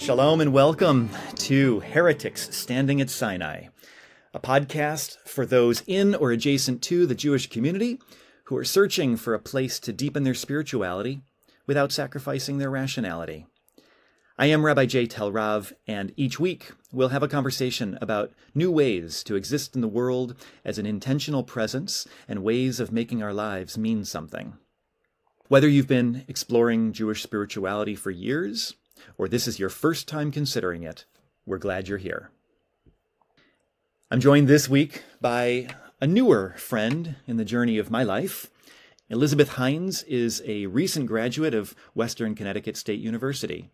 Shalom and welcome to Heretics Standing at Sinai, a podcast for those in or adjacent to the Jewish community who are searching for a place to deepen their spirituality without sacrificing their rationality. I am Rabbi Jay Telrav, and each week we'll have a conversation about new ways to exist in the world as an intentional presence and ways of making our lives mean something. Whether you've been exploring Jewish spirituality for years, or this is your first time considering it, we're glad you're here. I'm joined this week by a newer friend in the journey of my life. Elizabeth Hinds is a recent graduate of Western Connecticut State University.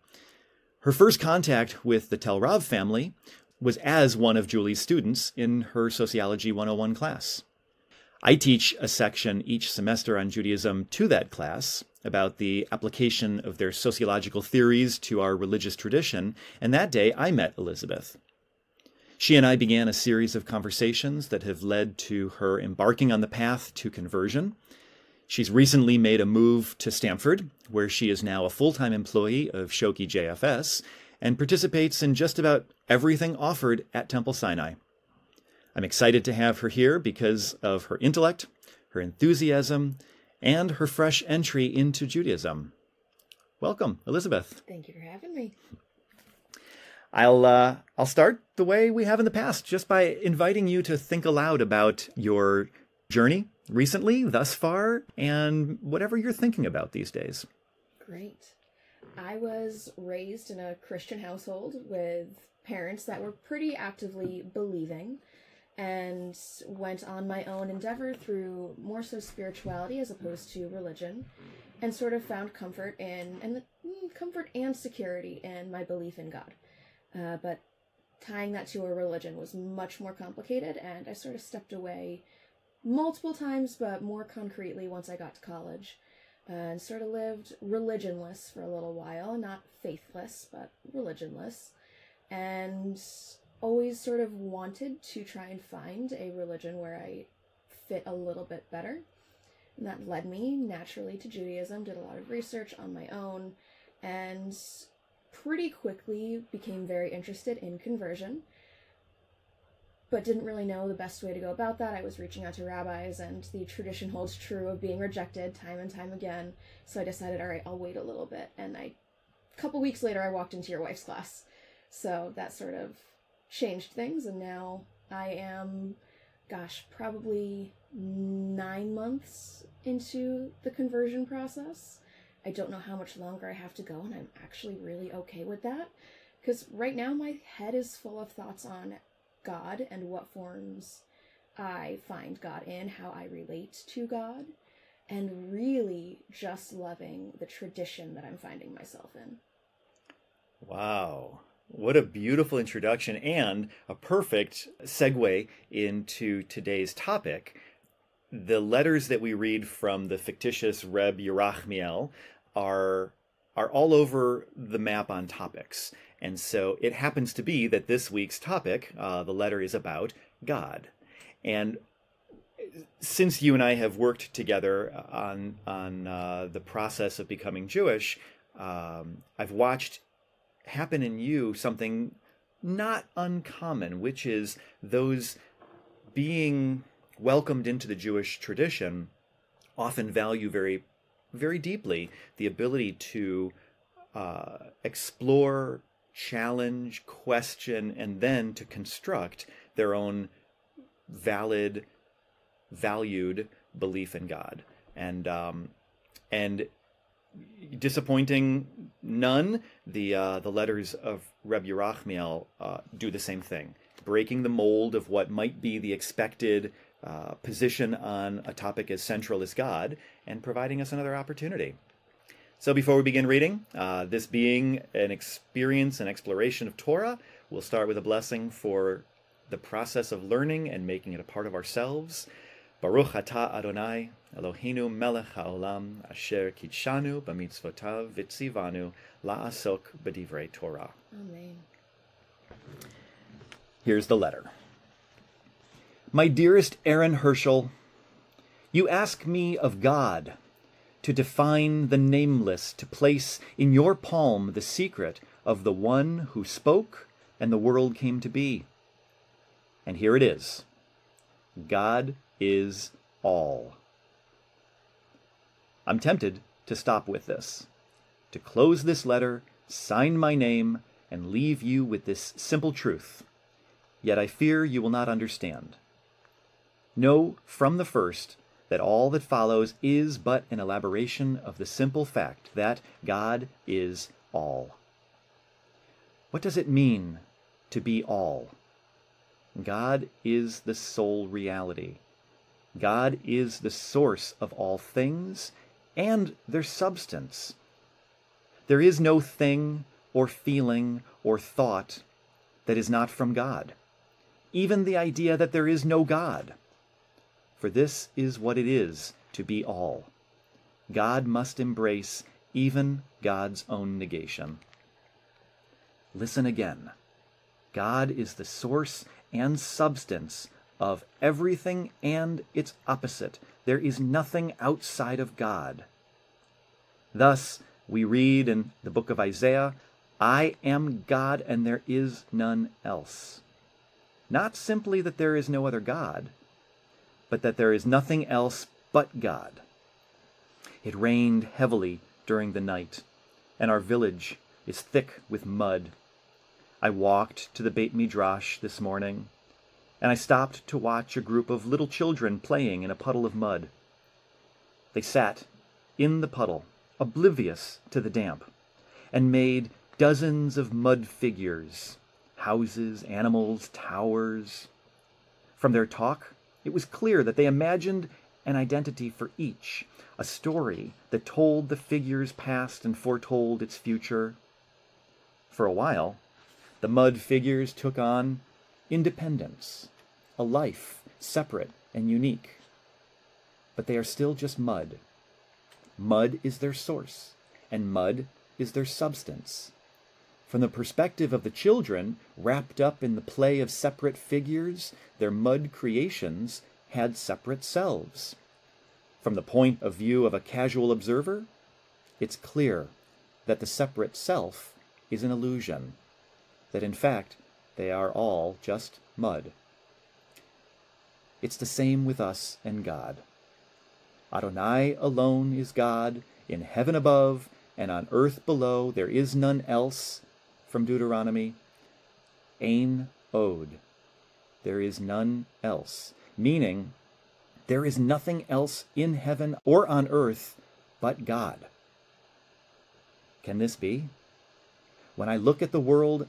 Her first contact with the Tel Rav family was as one of Julie's students in her Sociology 101 class. I teach a section each semester on Judaism to that class about the application of their sociological theories to our religious tradition, and that day I met Elizabeth. She and I began a series of conversations that have led to her embarking on the path to conversion. She's recently made a move to Stamford, where she is now a full time employee of Schoke JFS and participates in just about everything offered at Temple Sinai. I'm excited to have her here because of her intellect, her enthusiasm, and her fresh entry into Judaism. Welcome, Elizabeth. Thank you for having me. I'll uh, I'll start the way we have in the past, just by inviting you to think aloud about your journey recently, thus far, and whatever you're thinking about these days. Great. I was raised in a Christian household with parents that were pretty actively believing and went on my own endeavor through more so spirituality as opposed to religion and sort of found comfort in and mm, comfort and security in my belief in God. Uh, but tying that to a religion was much more complicated and I sort of stepped away multiple times but more concretely once I got to college uh, and sort of lived religionless for a little while, not faithless, but religionless. And always sort of wanted to try and find a religion where I fit a little bit better. And that led me naturally to Judaism, did a lot of research on my own, and pretty quickly became very interested in conversion, but didn't really know the best way to go about that. I was reaching out to rabbis, and the tradition holds true of being rejected time and time again. So I decided, all right, I'll wait a little bit. And I, a couple weeks later, I walked into your wife's class. So that sort of changed things, and now I am, gosh, probably nine months into the conversion process. I don't know how much longer I have to go, and I'm actually really okay with that. Because right now, my head is full of thoughts on God and what forms I find God in, how I relate to God, and really just loving the tradition that I'm finding myself in. Wow. What a beautiful introduction and a perfect segue into today's topic. The letters that we read from the fictitious Reb Yerachmiel are are all over the map on topics. And so it happens to be that this week's topic, uh, the letter is about God. And since you and I have worked together on on uh, the process of becoming Jewish, um, I've watched happen in you something not uncommon, which is those being welcomed into the Jewish tradition often value very, very deeply the ability to uh, explore, challenge, question, and then to construct their own valid, valued belief in God. And um, and disappointing none. The uh, the letters of Reb Yerachmiel uh, do the same thing, breaking the mold of what might be the expected uh, position on a topic as central as God, and providing us another opportunity. So before we begin reading, uh, this being an experience and exploration of Torah, we'll start with a blessing for the process of learning and making it a part of ourselves. Baruch atah Adonai Eloheinu melech haolam asher kid'shanu b'mitzvotav v'tzivanu la'asok b'divrei Torah. Amen. Here's the letter. My dearest Aaron Herschel, you ask me of God to define the nameless, to place in your palm the secret of the one who spoke and the world came to be. And here it is God is all. I'm tempted to stop with this, to close this letter, sign my name, and leave you with this simple truth. Yet I fear you will not understand. Know from the first that all that follows is but an elaboration of the simple fact that God is all. What does it mean to be all? God is the sole reality. God is the source of all things and their substance. There is no thing or feeling or thought that is not from God, even the idea that there is no God. For this is what it is to be all. God must embrace even God's own negation. Listen again. God is the source and substance of everything and its opposite. There is nothing outside of God. Thus, we read in the book of Isaiah, I am God and there is none else. Not simply that there is no other God, but that there is nothing else but God. It rained heavily during the night, and our village is thick with mud. I walked to the Beit Midrash this morning, and I stopped to watch a group of little children playing in a puddle of mud. They sat in the puddle, oblivious to the damp, and made dozens of mud figures houses, animals, towers. From their talk, it was clear that they imagined an identity for each, a story that told the figure's past and foretold its future. For a while, the mud figures took on independence, a life separate and unique. But they are still just mud. Mud is their source, and mud is their substance. From the perspective of the children, wrapped up in the play of separate figures, their mud creations had separate selves. From the point of view of a casual observer, it's clear that the separate self is an illusion, that in fact they are all just mud. It's the same with us and God. Adonai alone is God, in heaven above and on earth below, there is none else from Deuteronomy Ein Od. There is none else. Meaning, there is nothing else in heaven or on earth but God. Can this be? When I look at the world,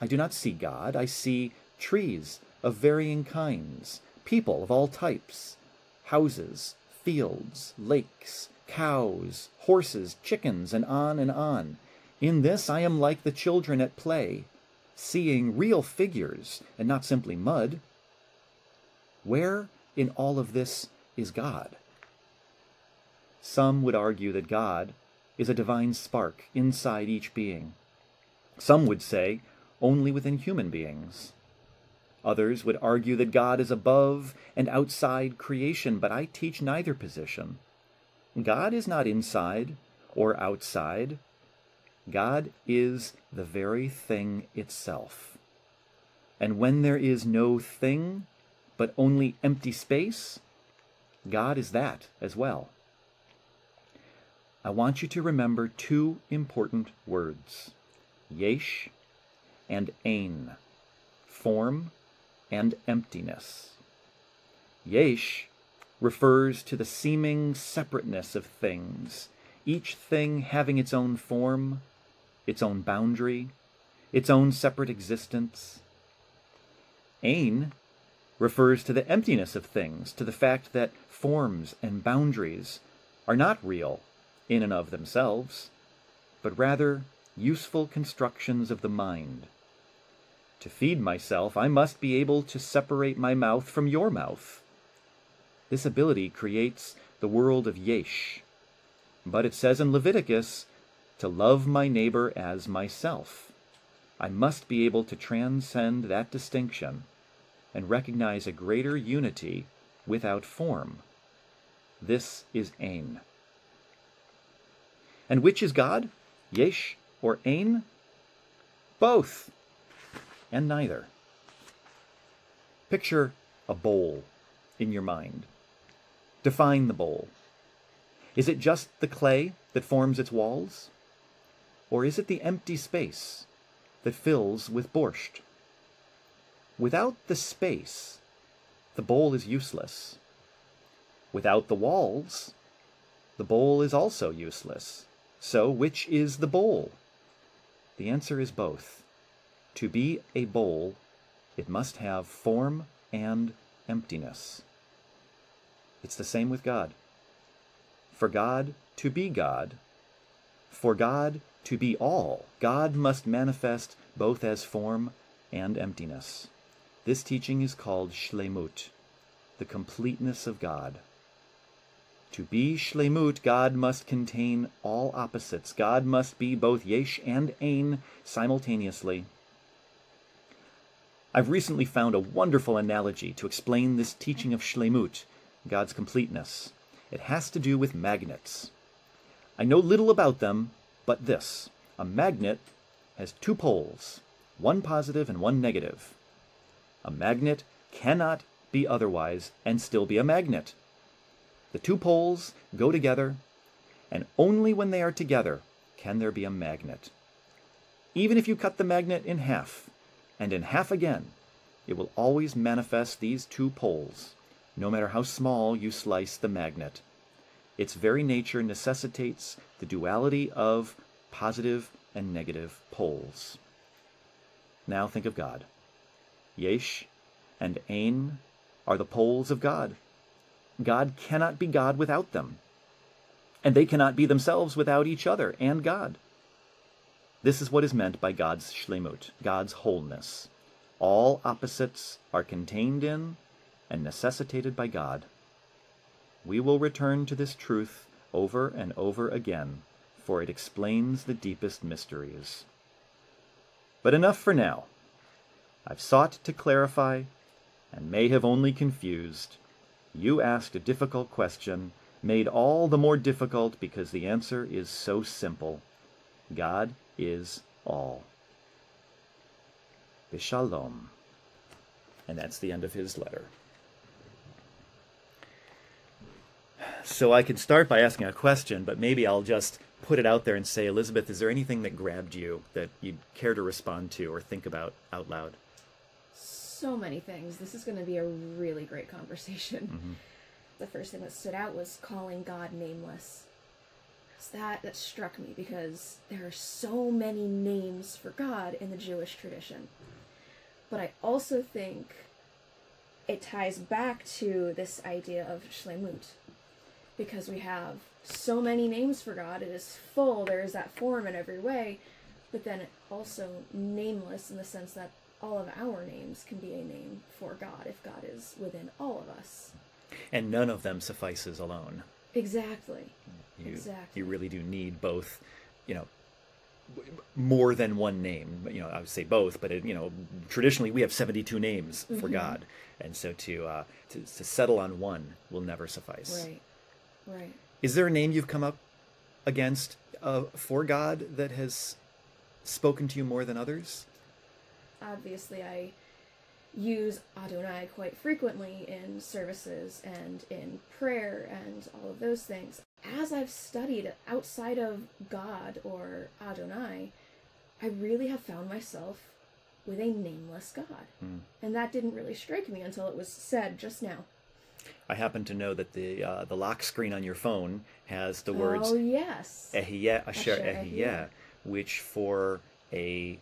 I do not see God. I see trees of varying kinds, people of all types, houses, fields, lakes, cows, horses, chickens, and on and on. In this I am like the children at play, seeing real figures and not simply mud. Where in all of this is God? Some would argue that God is a divine spark inside each being. Some would say only within human beings. Others would argue that God is above and outside creation, but I teach neither position. God is not inside or outside. God is the very thing itself. And when there is no thing, but only empty space, God is that as well. I want you to remember two important words yesh and ain, form and emptiness. Yesh refers to the seeming separateness of things, each thing having its own form, its own boundary, its own separate existence. Ain refers to the emptiness of things, to the fact that forms and boundaries are not real in and of themselves, but rather useful constructions of the mind. To feed myself, I must be able to separate my mouth from your mouth. This ability creates the world of Yesh. But it says in Leviticus to love my neighbor as myself. I must be able to transcend that distinction and recognize a greater unity without form. This is Ein. And which is God, Yesh or Ein? Both. And neither. Picture a bowl in your mind. Define the bowl. Is it just the clay that forms its walls? Or is it the empty space that fills with borscht? Without the space, the bowl is useless. Without the walls, the bowl is also useless. So, which is the bowl? The answer is both. To be a bowl, it must have form and emptiness. It's the same with God. For God to be God, for God to be all, God must manifest both as form and emptiness. This teaching is called Shlemut, the completeness of God. To be Shlemut, God must contain all opposites. God must be both Yesh and Ein simultaneously. I've recently found a wonderful analogy to explain this teaching of Shlemut, God's completeness. It has to do with magnets. I know little about them, but this a magnet has two poles, one positive and one negative. A magnet cannot be otherwise and still be a magnet. The two poles go together, and only when they are together can there be a magnet. Even if you cut the magnet in half, and in half again, it will always manifest these two poles, no matter how small you slice the magnet. Its very nature necessitates the duality of positive and negative poles. Now think of God. Yesh and Ein are the poles of God. God cannot be God without them, and they cannot be themselves without each other and God. This is what is meant by God's shlemut, God's wholeness. All opposites are contained in and necessitated by God. We will return to this truth over and over again, for it explains the deepest mysteries. But enough for now. I've sought to clarify and may have only confused. You asked a difficult question, made all the more difficult because the answer is so simple. God is all. Bishalom. And that's the end of his letter. So I could start by asking a question, but maybe I'll just put it out there and say, Elizabeth, is there anything that grabbed you that you'd care to respond to or think about out loud? So many things. This is going to be a really great conversation. Mm-hmm. The first thing that stood out was calling God nameless. That that struck me because there are so many names for God in the Jewish tradition. But I also think it ties back to this idea of shlemut because we have so many names for God. It is full. There is that form in every way, but then also nameless in the sense that all of our names can be a name for God if God is within all of us. And none of them suffices alone. Exactly. You, Exactly. you really do need both, you know, more than one name. You know, I would say both, but it, you know, traditionally we have seventy-two names for Mhm. God, and so to, uh, to to settle on one will never suffice. Right. Right. Is there a name you've come up against uh, for God that has spoken to you more than others? Obviously, I use Adonai quite frequently in services and in prayer and all of those things. As I've studied outside of God or Adonai, I really have found myself with a nameless God. Hmm. And that didn't really strike me until it was said just now. I happen to know that the uh, the lock screen on your phone has the words Oh, yes. Ehiyeh Asher Asher Ehiyeh, Ehiyeh. which for a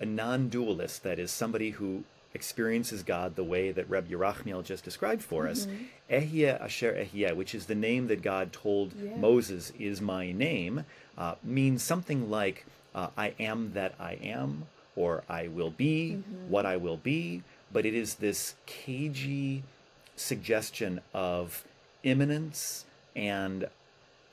a non-dualist, that is somebody who experiences God the way that Reb Yerachmiel just described for us, Mhm. Ehiyeh Asher Ehiyeh, which is the name that God told Yeah. Moses is my name, uh, means something like uh, I am that I am, or I will be Mhm. what I will be, but it is this cagey suggestion of immanence and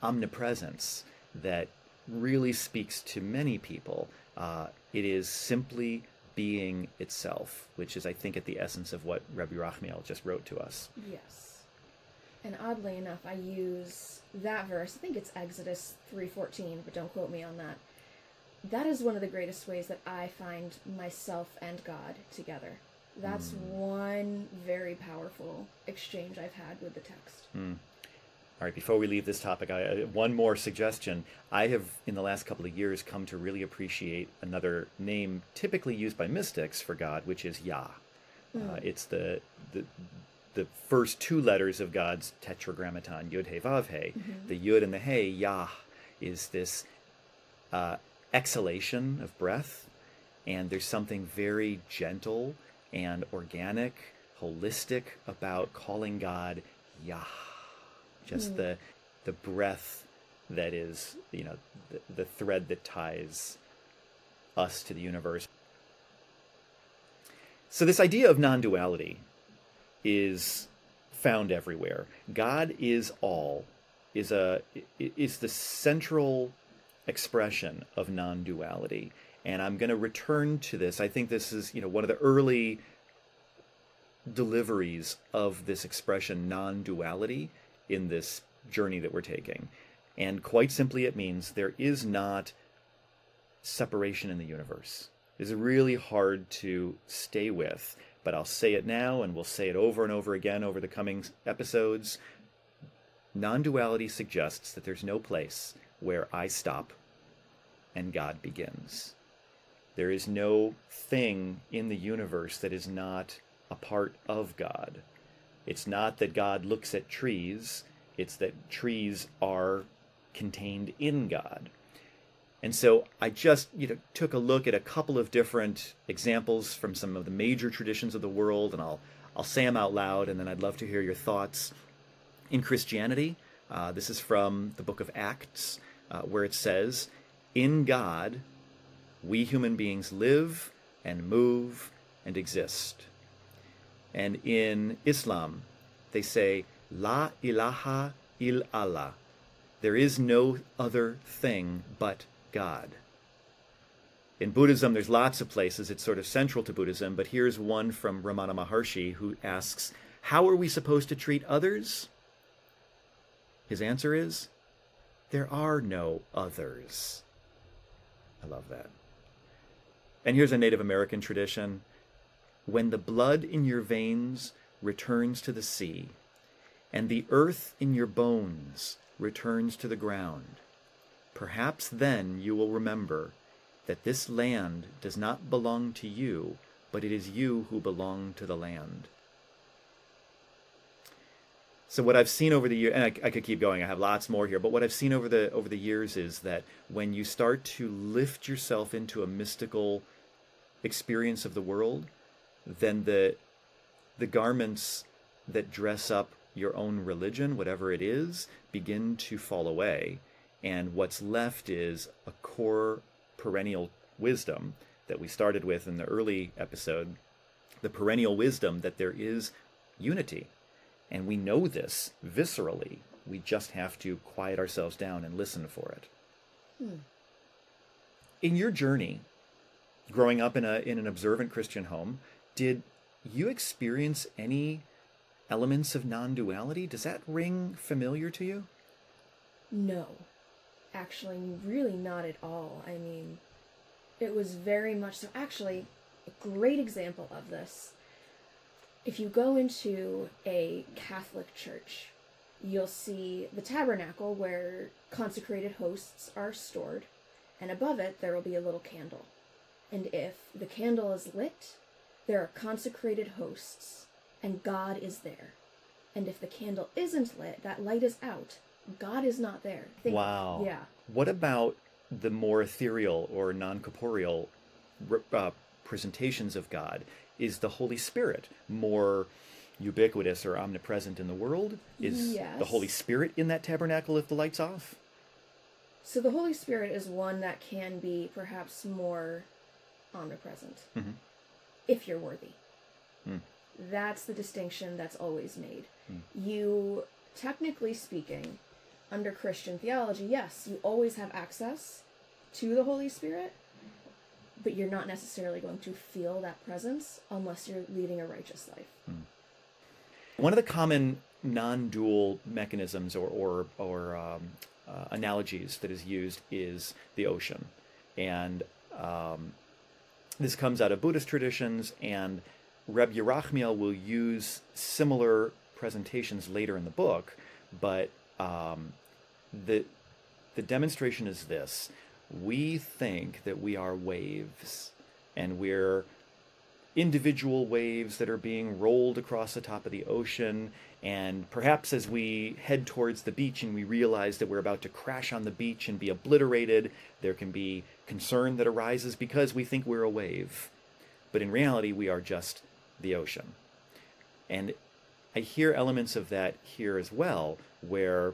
omnipresence that really speaks to many people. Uh, it is simply being itself, which is, I think, at the essence of what Rabbi Rachmiel just wrote to us. Yes. And oddly enough, I use that verse. I think it's Exodus 3:14, but don't quote me on that. that is one of the greatest ways that I find myself and God together. That's hmm. one very powerful exchange I've had with the text. Hmm. All right, before we leave this topic, I, uh, one more suggestion. I have, in the last couple of years, come to really appreciate another name typically used by mystics for God, which is Yah. Uh, it's the, the the first two letters of God's tetragrammaton, Yud He Vav He. The Yud and the He, Yah, is this uh, exhalation of breath, and there's something very gentle and organic, holistic about calling God Yah. Just hmm. the the breath that is, you know, the, the thread that ties us to the universe. So this idea of non-duality is found everywhere. God is all is a is the central expression of non-duality. And I'm going to return to this. I think this is, you know, one of the early deliveries of this expression non-duality in this journey that we're taking. And quite simply it means there is not separation in the universe. It's really hard to stay with, but I'll say it now and we'll say it over and over again over the coming episodes. Non duality suggests that there's no place where I stop and God begins. There is no thing in the universe that is not a part of God. It's not that God looks at trees, it's that trees are contained in God. And so I just you know took a look at a couple of different examples from some of the major traditions of the world, and I'll I'll say them out loud, and then I'd love to hear your thoughts. In Christianity, uh, this is from the book of Acts, uh, where it says, "In God, we human beings live and move and exist." And in Islam, they say, "La ilaha il Allah." There is no other thing but God. In Buddhism, there's lots of places. It's sort of central to Buddhism, but here's one from Ramana Maharshi who asks, How are we supposed to treat others? His answer is, There are no others. I love that. And here's a Native American tradition When the blood in your veins returns to the sea, and the earth in your bones returns to the ground, perhaps then you will remember that this land does not belong to you, but it is you who belong to the land. So what I've seen over the year, and I, I, could keep going. I have lots more here, but what I've seen over the over the years is that when you start to lift yourself into a mystical experience of the world, then the the garments that dress up your own religion, whatever it is, begin to fall away. And what's left is a core perennial wisdom that we started with in the early episode the perennial wisdom that there is unity. And we know this viscerally. We just have to quiet ourselves down and listen for it. Hmm. In your journey, growing up in, a, in an observant Christian home, did you experience any elements of non duality? Does that ring familiar to you? No. Actually, really not at all. I mean, it was very much so. Actually, a great example of this. If you go into a Catholic church, you'll see the tabernacle where consecrated hosts are stored, and above it there will be a little candle. And if the candle is lit, there are consecrated hosts, and God is there. And if the candle isn't lit, that light is out. God is not there. Think- Wow. Yeah. What about the more ethereal or non corporeal uh, presentations of God? Is the Holy Spirit more ubiquitous or omnipresent in the world? Is the Holy Spirit in that tabernacle if the light's off? So the Holy Spirit is one that can be perhaps more omnipresent Mhm. If you're worthy. Hmm. That's the distinction that's always made. You, technically speaking, under Christian theology, yes, you always have access to the Holy Spirit, but you're not necessarily going to feel that presence unless you're leading a righteous life. One of the common non-dual mechanisms or or, or um, uh, analogies that is used is the ocean, And um, this comes out of Buddhist traditions, and Reb Yerachmiel will use similar presentations later in the book, but um, the the demonstration is this: we think that we are waves, and we're individual waves that are being rolled across the top of the ocean. And perhaps as we head towards the beach and we realize that we're about to crash on the beach and be obliterated, there can be concern that arises because we think we're a wave. But in reality, we are just the ocean. And I hear elements of that here as well, where,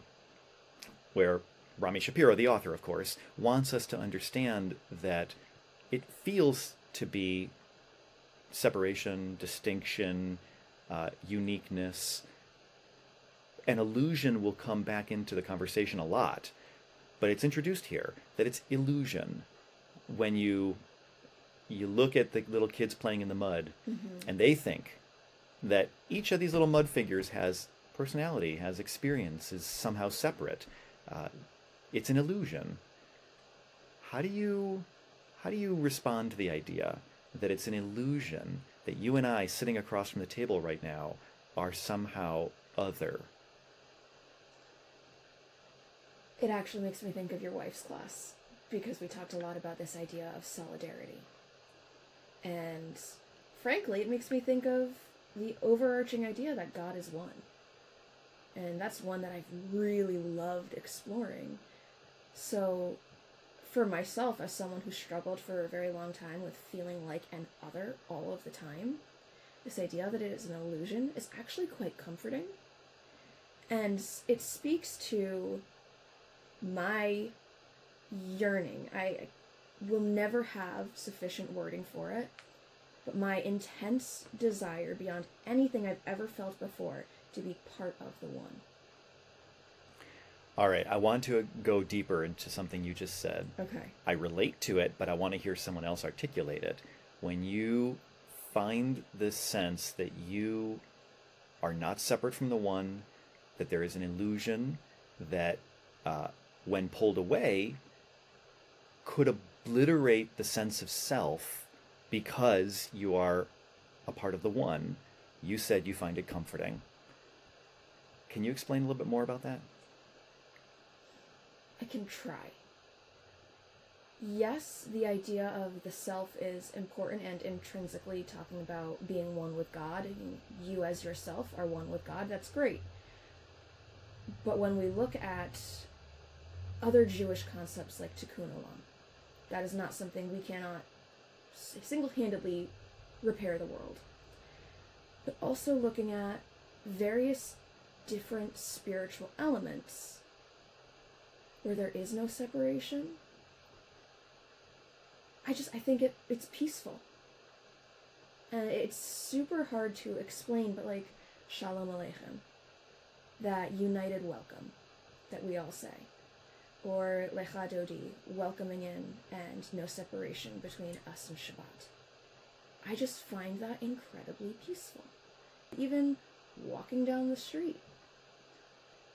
where Rami Shapiro, the author, of course, wants us to understand that it feels to be separation, distinction, uh, uniqueness. An illusion will come back into the conversation a lot, but it's introduced here that it's illusion. When you you look at the little kids playing in the mud, Mm-hmm. and they think that each of these little mud figures has personality, has experience, is somehow separate. Uh, it's an illusion. How do you how do you respond to the idea that it's an illusion that you and I sitting across from the table right now are somehow other? It actually makes me think of your wife's class because we talked a lot about this idea of solidarity. And frankly, it makes me think of the overarching idea that God is one. And that's one that I've really loved exploring. So, for myself, as someone who struggled for a very long time with feeling like an other all of the time, this idea that it is an illusion is actually quite comforting. And it speaks to my yearning. I will never have sufficient wording for it, but my intense desire beyond anything I've ever felt before to be part of the one. All right, I want to go deeper into something you just said. Okay. I relate to it, but I want to hear someone else articulate it. When you find this sense that you are not separate from the one, that there is an illusion that, uh, when pulled away, could obliterate the sense of self because you are a part of the one, you said you find it comforting. Can you explain a little bit more about that? I can try. Yes, the idea of the self is important and intrinsically talking about being one with God, and you as yourself are one with God, that's great. But when we look at other Jewish concepts like tikkun olam, that is not something we cannot single handedly repair the world. But also looking at various different spiritual elements where there is no separation i just i think it it's peaceful. And it's super hard to explain but like shalom aleichem that united welcome that we all say or lecha dodi welcoming in and no separation between us and shabbat i just find that incredibly peaceful even walking down the street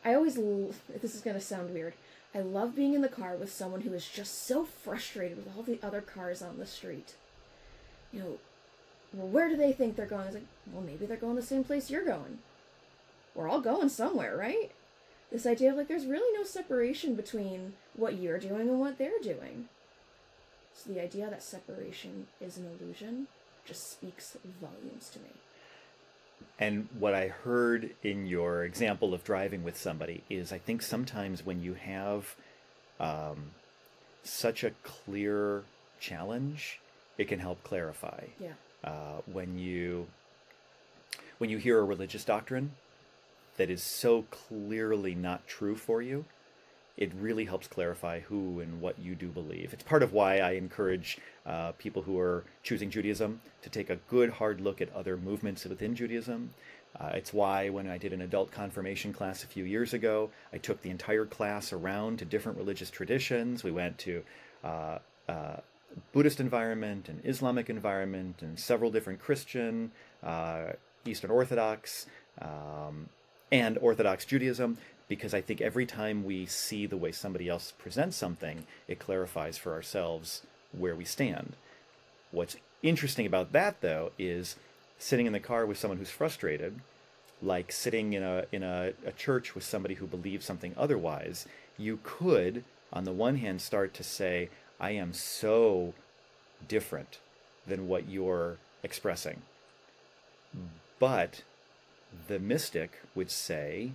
I always, l- this is going to sound weird. I love being in the car with someone who is just so frustrated with all the other cars on the street. You know, well, where do they think they're going? It's like, well, maybe they're going the same place you're going. We're all going somewhere, right? This idea of like, there's really no separation between what you're doing and what they're doing. So the idea that separation is an illusion just speaks volumes to me. And what I heard in your example of driving with somebody is I think sometimes when you have um, such a clear challenge, it can help clarify. Yeah. Uh, when you when you hear a religious doctrine that is so clearly not true for you, it really helps clarify who and what you do believe. It's part of why I encourage uh, people who are choosing Judaism to take a good hard look at other movements within Judaism. Uh, it's why when I did an adult confirmation class a few years ago, I took the entire class around to different religious traditions. We went to uh, uh, Buddhist environment and Islamic environment and several different Christian, uh, Eastern Orthodox, um, and Orthodox Judaism because I think every time we see the way somebody else presents something, it clarifies for ourselves where we stand. What's interesting about that, though, is sitting in the car with someone who's frustrated, like sitting in a in a, a church with somebody who believes something otherwise. You could, on the one hand, start to say, "I am so different than what you're expressing," but the mystic would say,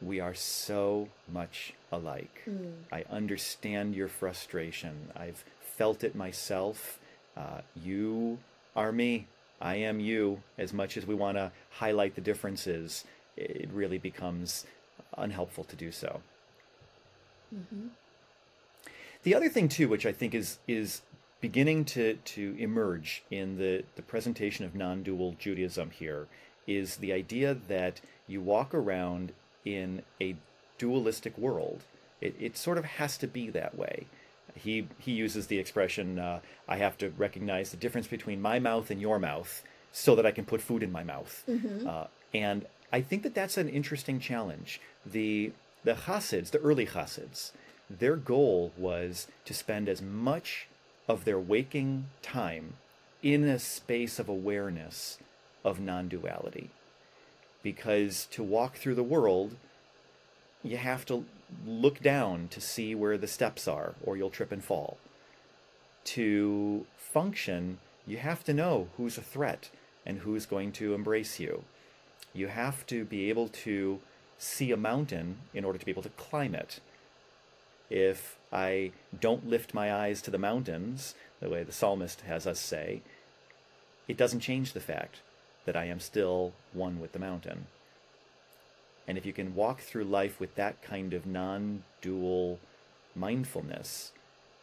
we are so much alike. Mm. I understand your frustration. I've felt it myself. Uh, you are me. I am you. As much as we want to highlight the differences, it really becomes unhelpful to do so. hmm The other thing too, which I think is is beginning to to emerge in the the presentation of non-dual Judaism here, is the idea that you walk around in a dualistic world. It it sort of has to be that way. He he uses the expression, uh, "I have to recognize the difference between my mouth and your mouth, so that I can put food in my mouth." hmm Uh, and I think that that's an interesting challenge. The the Hasids, the early Hasids, their goal was to spend as much of their waking time in a space of awareness of non-duality. Because to walk through the world, you have to look down to see where the steps are, or you'll trip and fall. To function, you have to know who's a threat and who's going to embrace you. You have to be able to see a mountain in order to be able to climb it. If I don't lift my eyes to the mountains, the way the psalmist has us say, it doesn't change the fact that I am still one with the mountain. And if you can walk through life with that kind of non dual mindfulness,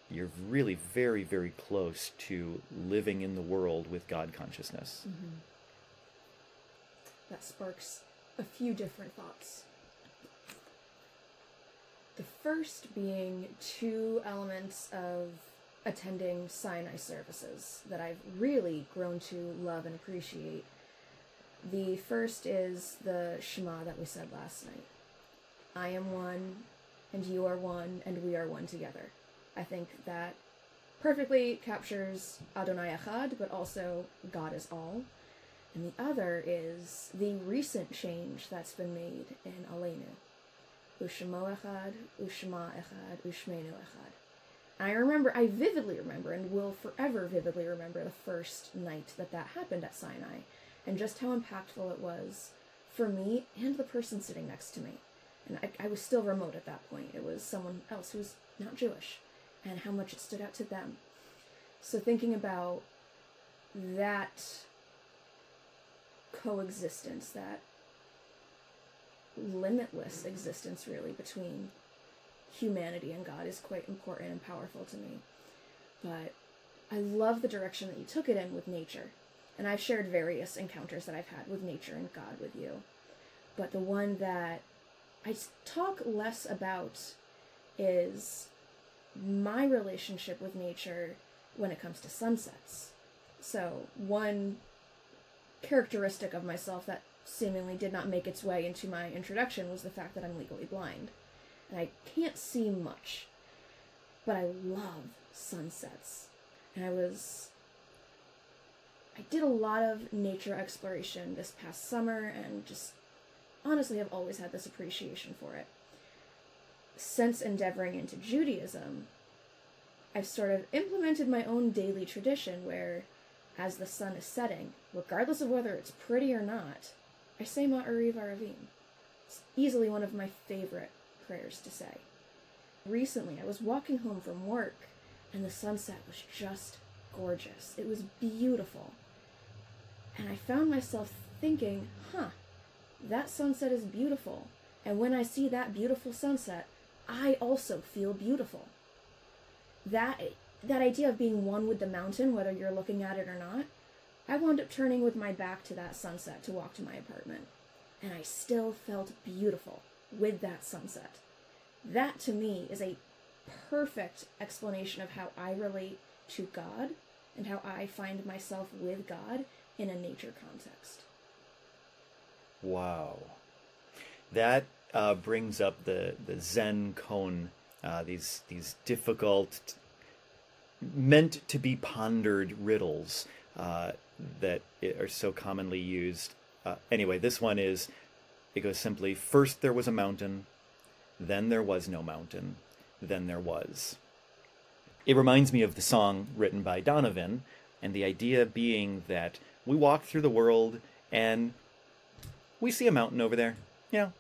you're really very, very close to living in the world with God consciousness. hmm That sparks a few different thoughts. The first being two elements of attending Sinai services that I've really grown to love and appreciate. The first is the Shema that we said last night. I am one, and you are one, and we are one together. I think that perfectly captures Adonai Echad, but also God is all. And the other is the recent change that's been made in Aleinu. Ushemo Echad, Ushema Echad, Ushmenu Echad. I remember, I vividly remember, and will forever vividly remember the first night that that happened at Sinai, and just how impactful it was for me and the person sitting next to me. And I, I was still remote at that point. It was someone else who was not Jewish, and how much it stood out to them. So thinking about that coexistence, that limitless existence, really, between humanity and God is quite important and powerful to me. But I love the direction that you took it in with nature. And I've shared various encounters that I've had with nature and God with you. But the one that I talk less about is my relationship with nature when it comes to sunsets. So, one characteristic of myself that seemingly did not make its way into my introduction was the fact that I'm legally blind. And I can't see much. But I love sunsets. And I was. I did a lot of nature exploration this past summer and just honestly have always had this appreciation for it. Since endeavoring into Judaism, I've sort of implemented my own daily tradition where, as the sun is setting, regardless of whether it's pretty or not, I say Ma'ariv Aravim. It's easily one of my favorite prayers to say. Recently, I was walking home from work, and the sunset was just gorgeous. It was beautiful. And I found myself thinking, huh, that sunset is beautiful. And when I see that beautiful sunset, I also feel beautiful. That that idea of being one with the mountain, whether you're looking at it or not, I wound up turning with my back to that sunset to walk to my apartment. And I still felt beautiful with that sunset. That to me is a perfect explanation of how I relate to God and how I find myself with God in a nature context. Wow. That uh, brings up the, the Zen koan, uh, these, these difficult meant to be pondered riddles uh, that are so commonly used. Uh, anyway, this one is it goes simply first there was a mountain, then there was no mountain, then there was. It reminds me of the song written by Donovan, and the idea being that we walk through the world and we see a mountain over there. You know,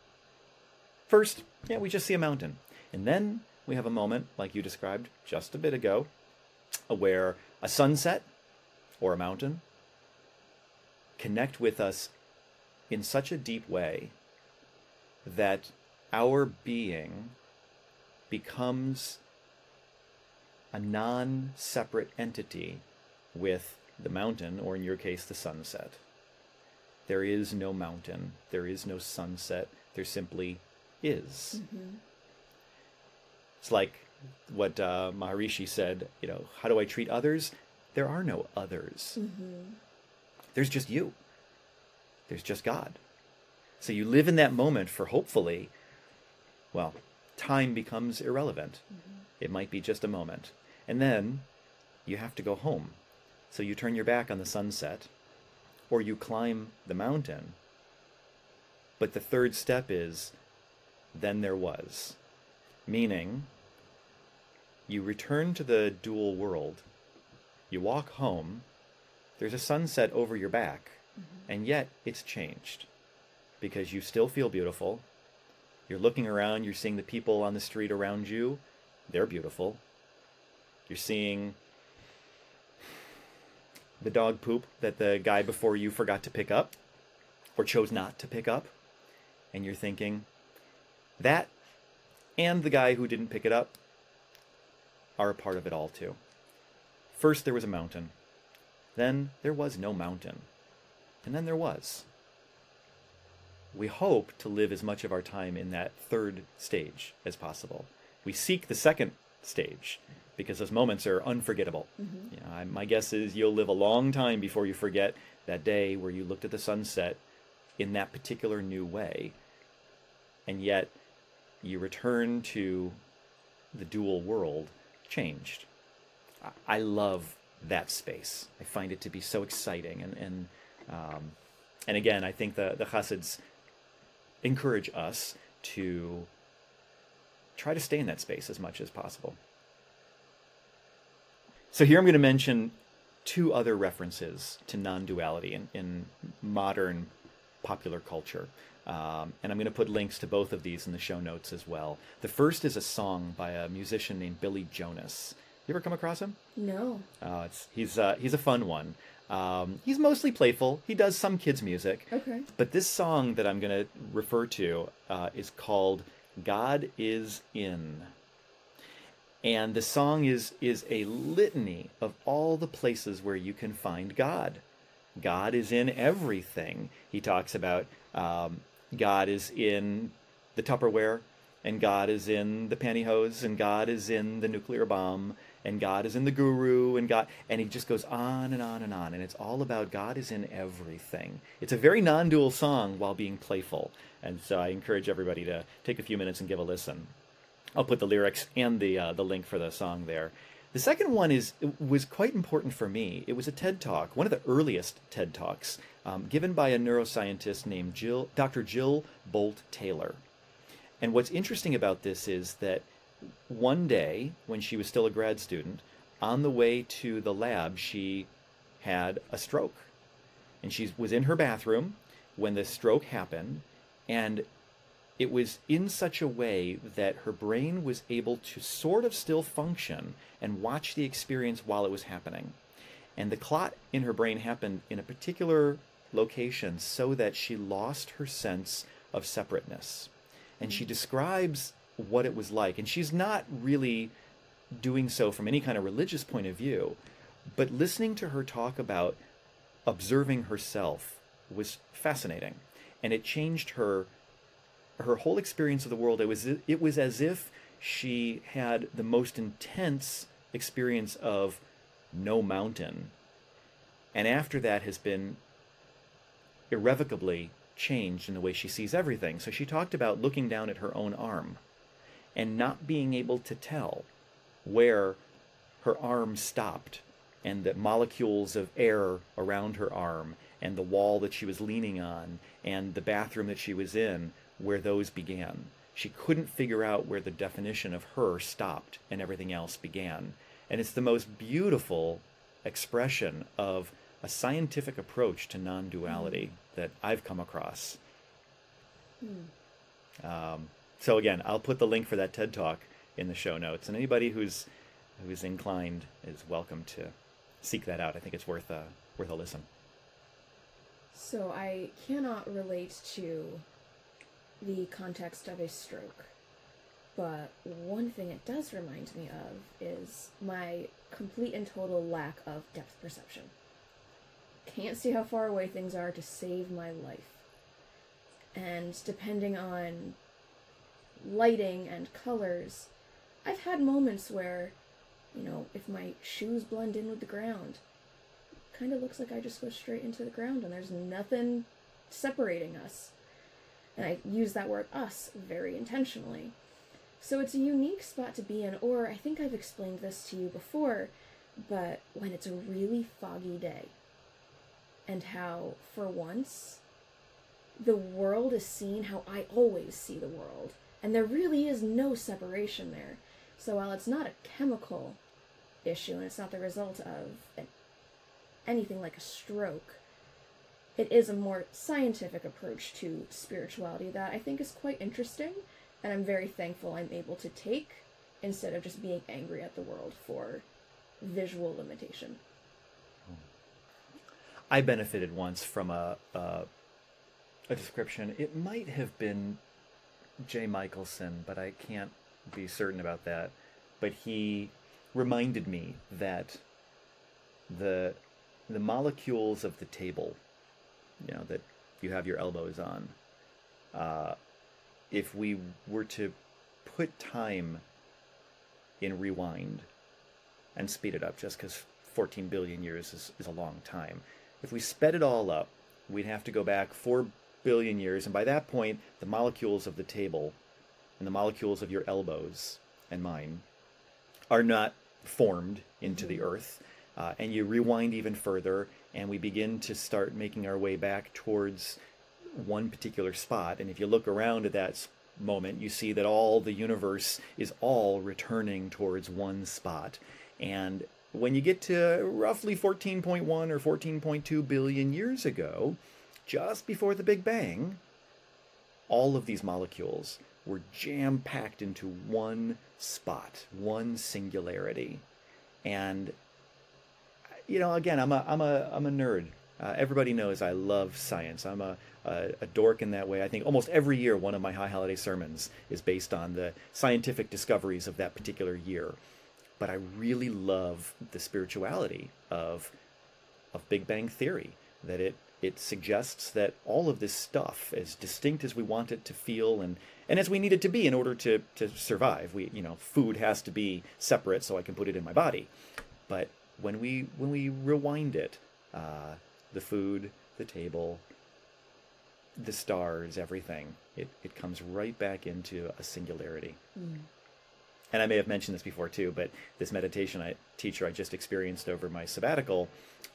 first, yeah, we just see a mountain. And then we have a moment, like you described just a bit ago, uh, where a sunset or a mountain connect with us in such a deep way that our being becomes a non separate entity with the mountain, or in your case, the sunset. There is no mountain, there is no sunset, there simply is. Mm-hmm. It's like what uh, Maharishi said, you know, how do I treat others? There are no others. Mm-hmm. There's just you. There's just God. So you live in that moment for hopefully, well, time becomes irrelevant. Mm-hmm. It might be just a moment. And then you have to go home. So you turn your back on the sunset or you climb the mountain. But the third step is then there was, meaning you return to the dual world, you walk home, there's a sunset over your back, mm-hmm. and yet it's changed because you still feel beautiful. You're looking around, you're seeing the people on the street around you, they're beautiful. You're seeing the dog poop that the guy before you forgot to pick up or chose not to pick up. And you're thinking, that and the guy who didn't pick it up are a part of it all too. First, there was a mountain. Then, there was no mountain. And then there was. We hope to live as much of our time in that third stage as possible. We seek the second stage because those moments are unforgettable. Mm-hmm. You know, I, my guess is you'll live a long time before you forget that day where you looked at the sunset in that particular new way. And yet, you return to the dual world changed. I love that space. I find it to be so exciting, and and um, and again, I think the the Chassids encourage us to try to stay in that space as much as possible. So here I'm going to mention two other references to non-duality in, in modern popular culture. Um, and I'm going to put links to both of these in the show notes as well. The first is a song by a musician named Billy Jonas. You ever come across him? No. Uh, it's, he's uh, he's a fun one. Um, he's mostly playful. He does some kids music. Okay. But this song that I'm going to refer to uh, is called "God Is In." And the song is is a litany of all the places where you can find God. God is in everything. He talks about um, God is in the Tupperware, and God is in the pantyhose, and God is in the nuclear bomb, and God is in the guru, and God, and he just goes on and on and on, and it's all about God is in everything. It's a very non-dual song while being playful, and so I encourage everybody to take a few minutes and give a listen. I'll put the lyrics and the uh, the link for the song there. The second one is was quite important for me. It was a TED talk, one of the earliest TED talks, um, given by a neuroscientist named Jill, Dr. Jill Bolte Taylor. And what's interesting about this is that one day, when she was still a grad student, on the way to the lab, she had a stroke, and she was in her bathroom when the stroke happened, and it was in such a way that her brain was able to sort of still function and watch the experience while it was happening. And the clot in her brain happened in a particular location so that she lost her sense of separateness. And she hmm. describes what it was like. And she's not really doing so from any kind of religious point of view, but listening to her talk about observing herself was fascinating. And it changed her her whole experience of the world, it was it was as if she had the most intense experience of no mountain, and after that has been irrevocably changed in the way she sees everything. So she talked about looking down at her own arm and not being able to tell where her arm stopped and the molecules of air around her arm and the wall that she was leaning on and the bathroom that she was in where those began. She couldn't figure out where the definition of her stopped and everything else began. And it's the most beautiful expression of a scientific approach to non duality mm. that I've come across. Mm. Um, so, again, I'll put the link for that TED Talk in the show notes. And anybody who's, who's inclined is welcome to seek that out. I think it's worth a, worth a listen. So, I cannot relate to the context of a stroke. But one thing it does remind me of is my complete and total lack of depth perception. Can't see how far away things are to save my life. And depending on lighting and colors, I've had moments where, you know, if my shoes blend in with the ground, kind of looks like I just go straight into the ground and there's nothing separating us. And I use that word us very intentionally. So it's a unique spot to be in, or I think I've explained this to you before, but when it's a really foggy day, and how, for once, the world is seen how I always see the world, and there really is no separation there. So while it's not a chemical issue and it's not the result of anything like a stroke, it is a more scientific approach to spirituality that I think is quite interesting and I'm very thankful I'm able to take instead of just being angry at the world for visual limitation. I benefited once from a, a, a description. It might have been Jay Michaelson, but I can't be certain about that. But he reminded me that the the molecules of the table you know that you have your elbows on. Uh, if we were to put time in rewind and speed it up, just because 14 billion years is, is a long time, if we sped it all up, we'd have to go back 4 billion years, and by that point, the molecules of the table and the molecules of your elbows and mine are not formed into the mm-hmm. earth. Uh, and you rewind even further, and we begin to start making our way back towards one particular spot. And if you look around at that moment, you see that all the universe is all returning towards one spot. And when you get to roughly 14.1 or 14.2 billion years ago, just before the Big Bang, all of these molecules were jam packed into one spot, one singularity. And you know, again, I'm a I'm a I'm a nerd. Uh, everybody knows I love science. I'm a, a, a dork in that way. I think almost every year one of my high holiday sermons is based on the scientific discoveries of that particular year. But I really love the spirituality of of Big Bang Theory. That it it suggests that all of this stuff, as distinct as we want it to feel and, and as we need it to be in order to, to survive, we you know, food has to be separate so I can put it in my body. But when we when we rewind it, uh, the food, the table, the stars, everything, it, it comes right back into a singularity. Mm. And I may have mentioned this before too, but this meditation I, teacher I just experienced over my sabbatical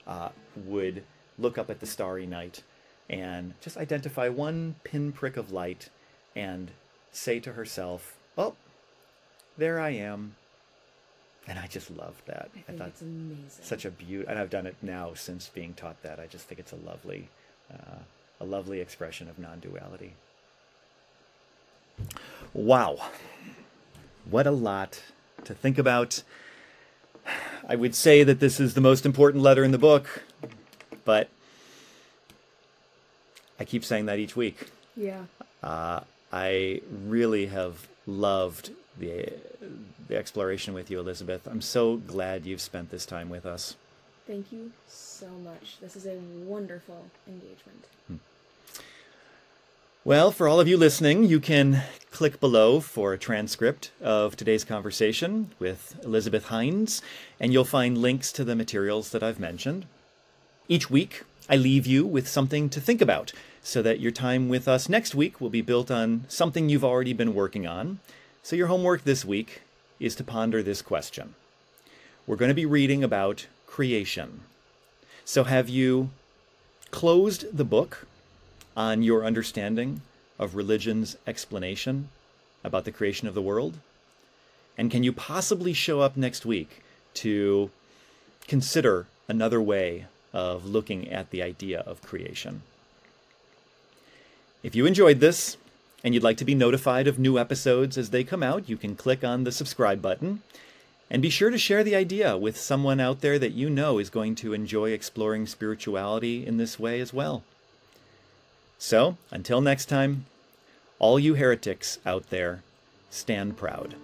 uh, would look up at the starry night and just identify one pinprick of light and say to herself, "Oh, there I am and I just love that. I, I thought it's amazing. Such a beauty, and I've done it now since being taught that. I just think it's a lovely, uh, a lovely expression of non-duality. Wow, what a lot to think about. I would say that this is the most important letter in the book, but I keep saying that each week. Yeah. Uh, I really have loved the the exploration with you, Elizabeth. I'm so glad you've spent this time with us. Thank you so much. This is a wonderful engagement. Hmm. Well, for all of you listening, you can click below for a transcript of today's conversation with Elizabeth Hinds, and you'll find links to the materials that I've mentioned. Each week, I leave you with something to think about so that your time with us next week will be built on something you've already been working on. So, your homework this week is to ponder this question we're going to be reading about creation. So, have you closed the book on your understanding of religion's explanation about the creation of the world? And can you possibly show up next week to consider another way of looking at the idea of creation? If you enjoyed this and you'd like to be notified of new episodes as they come out, you can click on the subscribe button. And be sure to share the idea with someone out there that you know is going to enjoy exploring spirituality in this way as well. So, until next time, all you heretics out there, stand proud.